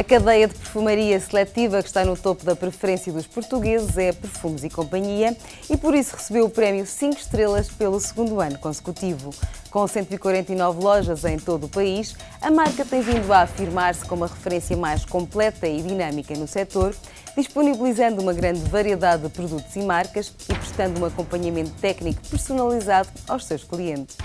A cadeia de perfumaria seletiva que está no topo da preferência dos portugueses é Perfumes e Companhia e por isso recebeu o prémio 5 estrelas pelo segundo ano consecutivo. Com 149 lojas em todo o país, a marca tem vindo a afirmar-se como a referência mais completa e dinâmica no setor, disponibilizando uma grande variedade de produtos e marcas e prestando um acompanhamento técnico personalizado aos seus clientes.